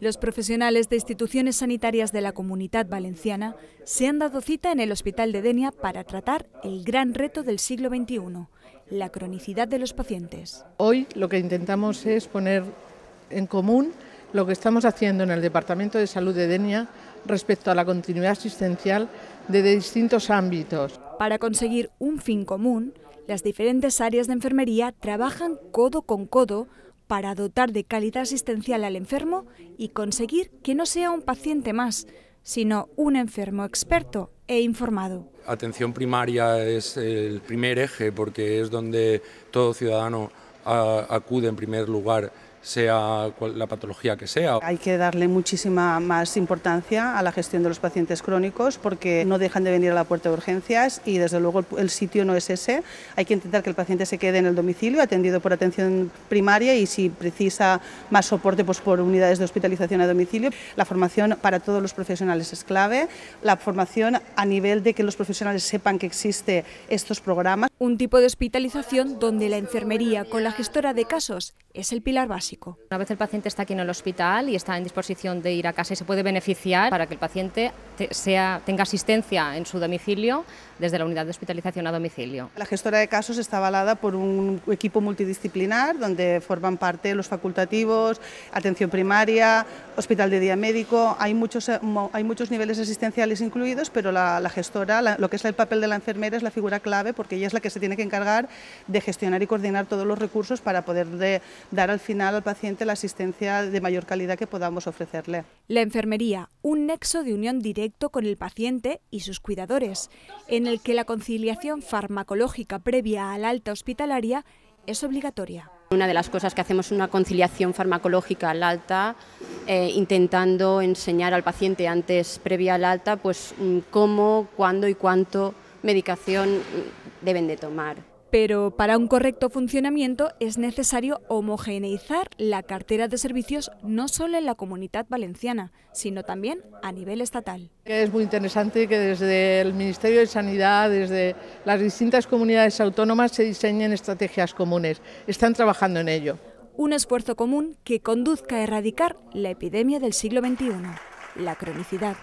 Los profesionales de instituciones sanitarias de la Comunidad Valenciana se han dado cita en el Hospital de Denia para tratar el gran reto del siglo XXI, la cronicidad de los pacientes. Hoy lo que intentamos es poner en común lo que estamos haciendo en el Departamento de Salud de Denia respecto a la continuidad asistencial de distintos ámbitos. Para conseguir un fin común, las diferentes áreas de enfermería trabajan codo con codo para dotar de calidad asistencial al enfermo y conseguir que no sea un paciente más, sino un enfermo experto e informado. Atención primaria es el primer eje porque es donde todo ciudadano acude en primer lugar sea la patología que sea. Hay que darle muchísima más importancia a la gestión de los pacientes crónicos porque no dejan de venir a la puerta de urgencias y desde luego el sitio no es ese. Hay que intentar que el paciente se quede en el domicilio atendido por atención primaria y si precisa más soporte pues por unidades de hospitalización a domicilio. La formación para todos los profesionales es clave. La formación a nivel de que los profesionales sepan que existe estos programas. Un tipo de hospitalización donde la enfermería con la gestora de casos es el pilar básico. Una vez el paciente está aquí en el hospital y está en disposición de ir a casa y se puede beneficiar para que el paciente sea, tenga asistencia en su domicilio desde la unidad de hospitalización a domicilio. La gestora de casos está avalada por un equipo multidisciplinar donde forman parte los facultativos, atención primaria, hospital de día médico, hay muchos, hay muchos niveles asistenciales incluidos, pero la, gestora, lo que es el papel de la enfermera es la figura clave porque ella es la que se tiene que encargar de gestionar y coordinar todos los recursos para poder dar al final al paciente la asistencia de mayor calidad que podamos ofrecerle. La enfermería, un nexo de unión directo con el paciente y sus cuidadores, en el que la conciliación farmacológica previa al alta hospitalaria es obligatoria. Una de las cosas que hacemos es una conciliación farmacológica al alta, eh, intentando enseñar al paciente antes, previa al alta, pues mm, cómo, cuándo y cuánto medicación mm, deben de tomar pero para un correcto funcionamiento es necesario homogeneizar la cartera de servicios no solo en la comunidad valenciana, sino también a nivel estatal. Es muy interesante que desde el Ministerio de Sanidad, desde las distintas comunidades autónomas se diseñen estrategias comunes. Están trabajando en ello. Un esfuerzo común que conduzca a erradicar la epidemia del siglo XXI, la cronicidad.